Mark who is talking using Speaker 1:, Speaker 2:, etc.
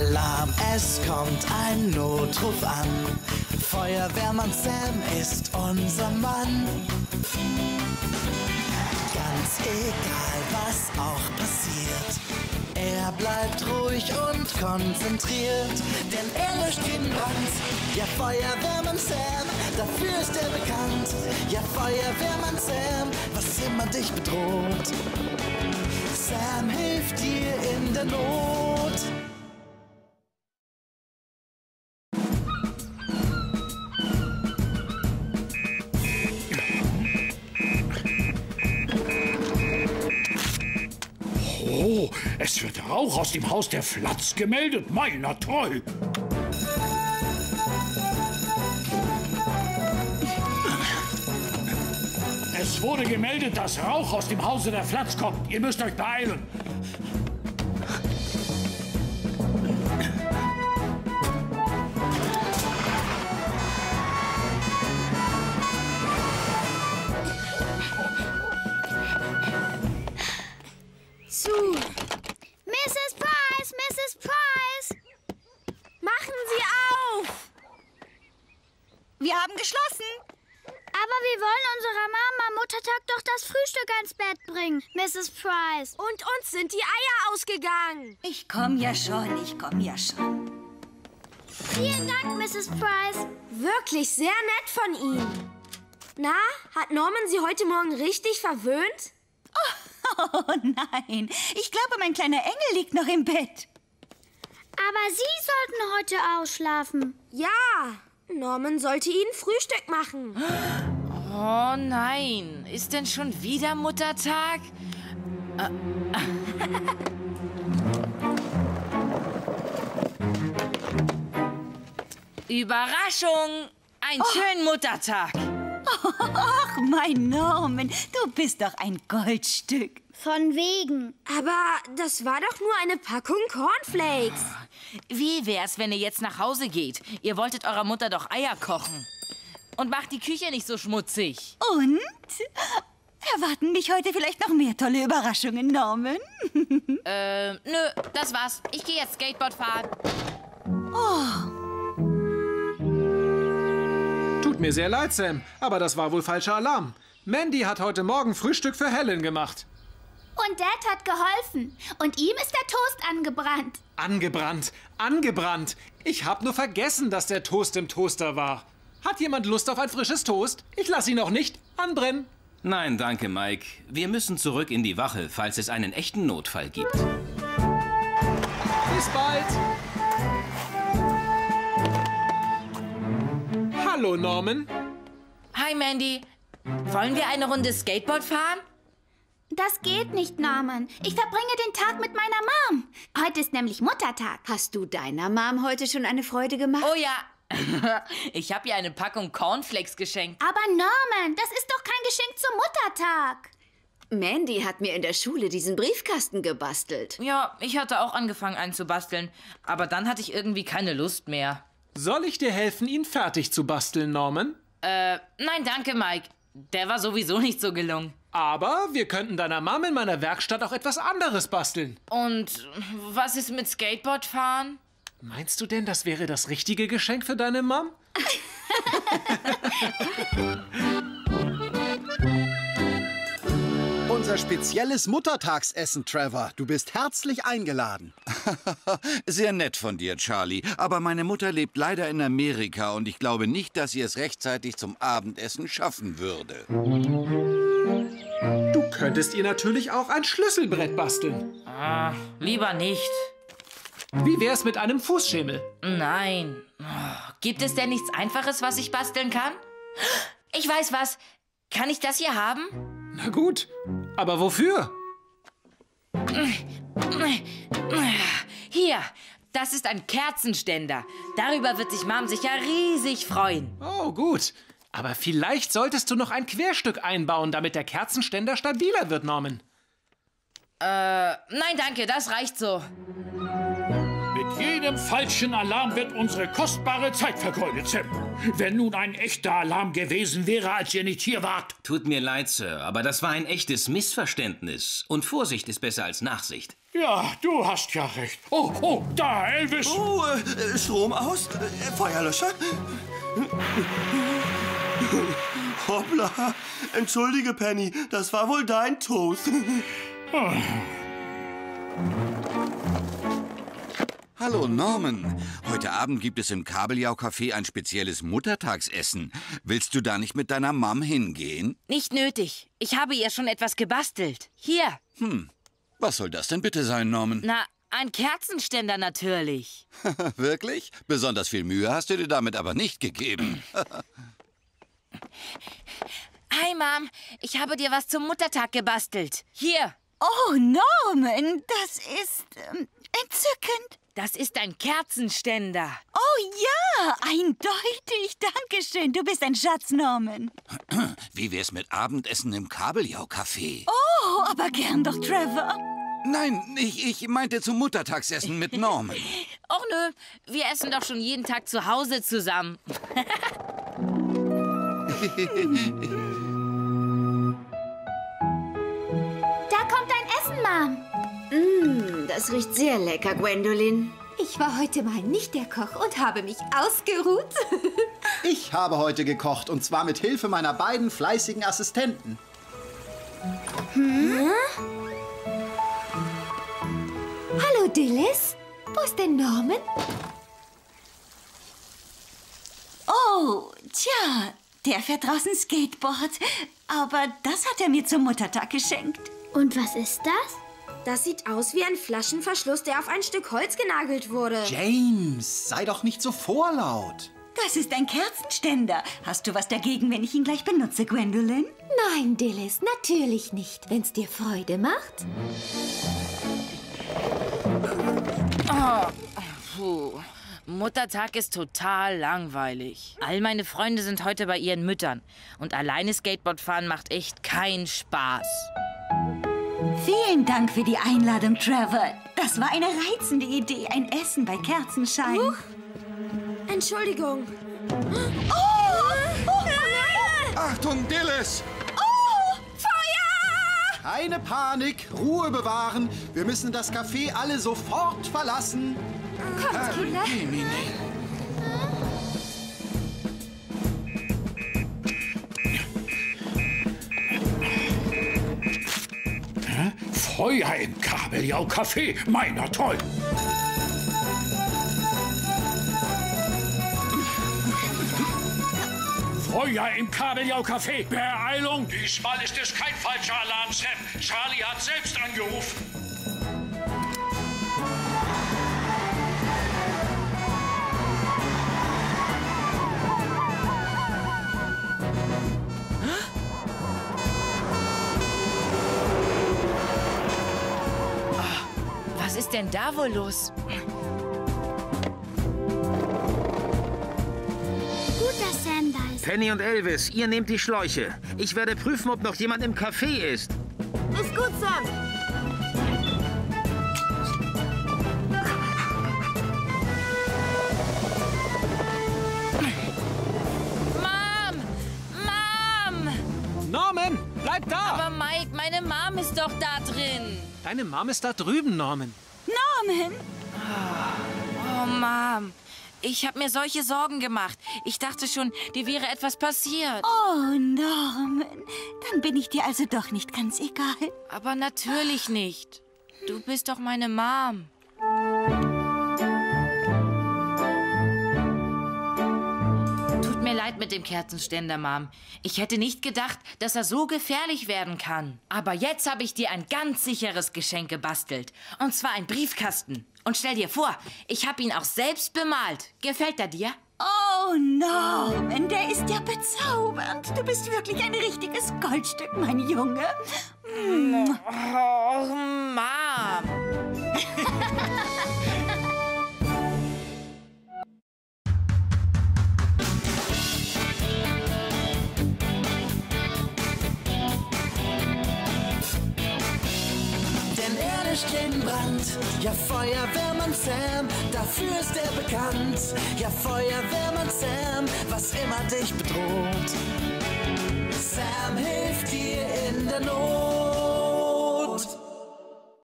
Speaker 1: Alarm, es kommt ein Notruf an. Feuerwehrmann Sam ist unser Mann. Ganz egal, was auch passiert. Er bleibt ruhig und konzentriert, denn er löscht den Brand. Ja, Feuerwehrmann Sam, dafür ist er bekannt. Ja, Feuerwehrmann Sam, was immer dich bedroht. Sam hilft dir in der Not.
Speaker 2: Es wird Rauch aus dem Haus der Flatz gemeldet. Meiner toll. Es wurde gemeldet, dass Rauch aus dem Hause der Flatz kommt. Ihr müsst euch beeilen.
Speaker 3: Wollen unserer Mama am Muttertag doch das Frühstück ans Bett bringen, Mrs. Price.
Speaker 4: Und uns sind die Eier ausgegangen.
Speaker 5: Ich komm ja schon, ich komm ja schon.
Speaker 3: Vielen Dank, Mrs. Price.
Speaker 4: Wirklich sehr nett von Ihnen. Na, hat Norman Sie heute Morgen richtig verwöhnt?
Speaker 5: Oh nein, ich glaube, mein kleiner Engel liegt noch im Bett.
Speaker 3: Aber Sie sollten heute ausschlafen.
Speaker 4: Ja, Norman sollte Ihnen Frühstück machen.
Speaker 6: Oh nein, ist denn schon wieder Muttertag? Äh. Überraschung! Einen schönen Muttertag!
Speaker 5: Ach, mein Norman, du bist doch ein Goldstück.
Speaker 3: Von wegen.
Speaker 4: Aber das war doch nur eine Packung Cornflakes.
Speaker 6: Wie wär's, wenn ihr jetzt nach Hause geht? Ihr wolltet eurer Mutter doch Eier kochen. Und macht die Küche nicht so schmutzig.
Speaker 5: Und? Erwarten mich heute vielleicht noch mehr tolle Überraschungen, Norman?
Speaker 6: Äh, nö, das war's. Ich gehe jetzt Skateboard fahren.
Speaker 7: Tut mir sehr leid, Sam, aber das war wohl falscher Alarm. Mandy hat heute Morgen Frühstück für Helen gemacht.
Speaker 3: Und Dad hat geholfen. Und ihm ist der Toast angebrannt.
Speaker 7: Angebrannt, angebrannt. Ich hab nur vergessen, dass der Toast im Toaster war. Hat jemand Lust auf ein frisches Toast? Ich lass ihn noch nicht anbrennen.
Speaker 8: Nein, danke, Mike. Wir müssen zurück in die Wache, falls es einen echten Notfall gibt.
Speaker 7: Bis bald. Hallo, Norman.
Speaker 6: Hi, Mandy. Wollen wir eine Runde Skateboard fahren?
Speaker 3: Das geht nicht, Norman. Ich verbringe den Tag mit meiner Mom. Heute ist nämlich Muttertag.
Speaker 9: Hast du deiner Mom heute schon eine Freude gemacht?
Speaker 6: Oh ja. Ich habe ihr eine Packung Cornflakes geschenkt.
Speaker 3: Aber Norman, das ist doch kein Geschenk zum Muttertag.
Speaker 9: Mandy hat mir in der Schule diesen Briefkasten gebastelt.
Speaker 6: Ja, ich hatte auch angefangen einzubasteln. Aber dann hatte ich irgendwie keine Lust mehr.
Speaker 7: Soll ich dir helfen, ihn fertig zu basteln, Norman?
Speaker 6: Äh, nein, danke, Mike. Der war sowieso nicht so gelungen.
Speaker 7: Aber wir könnten deiner Mom in meiner Werkstatt auch etwas anderes basteln.
Speaker 6: Und was ist mit Skateboard fahren?
Speaker 7: Meinst du denn, das wäre das richtige Geschenk für deine Mom?
Speaker 10: Unser spezielles Muttertagsessen, Trevor. Du bist herzlich eingeladen.
Speaker 11: Sehr nett von dir, Charlie. Aber meine Mutter lebt leider in Amerika und ich glaube nicht, dass sie es rechtzeitig zum Abendessen schaffen würde.
Speaker 7: Du könntest ihr natürlich auch ein Schlüsselbrett basteln.
Speaker 6: Ah, lieber nicht.
Speaker 7: Wie wär's mit einem Fußschemel?
Speaker 6: Nein. Oh, Gibt es denn nichts Einfaches, was ich basteln kann? Ich weiß was. Kann ich das hier haben?
Speaker 7: Na gut, aber wofür?
Speaker 6: Hier, das ist ein Kerzenständer. Darüber wird sich Mom sicher riesig freuen.
Speaker 7: Oh, gut. Aber vielleicht solltest du noch ein Querstück einbauen, damit der Kerzenständer stabiler wird, Norman.
Speaker 6: Äh, nein, danke, das reicht so.
Speaker 2: Jedem falschen Alarm wird unsere kostbare Zeit vergeudet, Sam. Wenn nun ein echter Alarm gewesen wäre, als ihr nicht hier wart.
Speaker 8: Tut mir leid, Sir, aber das war ein echtes Missverständnis. Und Vorsicht ist besser als Nachsicht.
Speaker 2: Ja, du hast ja recht. Oh, oh, da, Elvis.
Speaker 12: Oh, äh, Strom aus? Äh, Feuerlöscher? Hoppla. Entschuldige, Penny. Das war wohl dein Toast.
Speaker 11: Hallo Norman. Heute Abend gibt es im Kabeljau-Café ein spezielles Muttertagsessen. Willst du da nicht mit deiner Mom hingehen?
Speaker 6: Nicht nötig. Ich habe ihr schon etwas gebastelt. Hier.
Speaker 11: Hm. Was soll das denn bitte sein, Norman?
Speaker 6: Na, ein Kerzenständer natürlich.
Speaker 11: Wirklich? Besonders viel Mühe hast du dir damit aber nicht gegeben.
Speaker 6: Hi, Mom. Ich habe dir was zum Muttertag gebastelt. Hier.
Speaker 5: Oh, Norman, das ist ähm, entzückend.
Speaker 6: Das ist ein Kerzenständer.
Speaker 5: Oh ja, eindeutig. Dankeschön. Du bist ein Schatz, Norman.
Speaker 11: Wie wär's mit Abendessen im Kabeljau-Café?
Speaker 5: Oh, aber gern doch, Trevor.
Speaker 11: Nein, ich, ich meinte zum Muttertagsessen mit Norman.
Speaker 6: Och nö, wir essen doch schon jeden Tag zu Hause zusammen.
Speaker 9: das riecht sehr lecker, Gwendolyn.
Speaker 4: Ich war heute mal nicht der Koch und habe mich ausgeruht.
Speaker 10: Ich habe heute gekocht und zwar mit Hilfe meiner beiden fleißigen Assistenten.
Speaker 4: Hm? Hallo, Dillis. Wo ist denn Norman?
Speaker 5: Oh, tja, der fährt draußen Skateboard. Aber das hat er mir zum Muttertag geschenkt.
Speaker 3: Und was ist das?
Speaker 4: Das sieht aus wie ein Flaschenverschluss, der auf ein Stück Holz genagelt wurde.
Speaker 10: James, sei doch nicht so vorlaut.
Speaker 5: Das ist ein Kerzenständer. Hast du was dagegen, wenn ich ihn gleich benutze, Gwendolyn?
Speaker 4: Nein, Dillis, natürlich nicht, wenn es dir Freude macht.
Speaker 6: Oh, puh. Muttertag ist total langweilig. All meine Freunde sind heute bei ihren Müttern. Und alleine Skateboard fahren macht echt keinen Spaß.
Speaker 5: Vielen Dank für die Einladung, Trevor. Das war eine reizende Idee. Ein Essen bei Kerzenschein.
Speaker 4: Huch. Entschuldigung.
Speaker 5: Oh! oh nein!
Speaker 11: Achtung, Dillis!
Speaker 5: Oh! Feuer!
Speaker 10: Keine Panik, Ruhe bewahren. Wir müssen das Café alle sofort verlassen.
Speaker 4: Kommt, Kinder.
Speaker 2: Feuer im Kabeljau-Café. Meiner toll. Feuer im Kabeljau-Café. Beeilung. Diesmal ist es kein falscher Alarm, Sam. Charlie hat selbst angerufen.
Speaker 6: Denn da wohl los?
Speaker 3: Gut, dass Sam da ist.
Speaker 13: Penny und Elvis, ihr nehmt die Schläuche. Ich werde prüfen, ob noch jemand im Café ist.
Speaker 4: Ist gut, Sam.
Speaker 6: Mom! Mom!
Speaker 7: Norman, bleib da!
Speaker 6: Aber Mike, meine Mom ist doch da drin.
Speaker 7: Deine Mom ist da drüben, Norman.
Speaker 5: Norman!
Speaker 6: Oh, Mom. Ich habe mir solche Sorgen gemacht. Ich dachte schon, dir wäre etwas passiert.
Speaker 5: Oh, Norman. Dann bin ich dir also doch nicht ganz egal.
Speaker 6: Aber natürlich nicht. Du bist doch meine Mom. Mir leid mit dem Kerzenständer, Mom. Ich hätte nicht gedacht, dass er so gefährlich werden kann. Aber jetzt habe ich dir ein ganz sicheres Geschenk gebastelt. Und zwar ein Briefkasten. Und stell dir vor, ich habe ihn auch selbst bemalt. Gefällt er dir?
Speaker 5: Oh, Norman, der ist ja bezaubernd. Du bist wirklich ein richtiges Goldstück, mein Junge. Mm.
Speaker 6: Oh, Mom.
Speaker 1: Erlischt jeden Brand. Ja, Feuerwehrmann Sam, dafür ist er bekannt. Ja, Feuerwehrmann Sam, was immer dich bedroht. Sam hilft dir in der Not.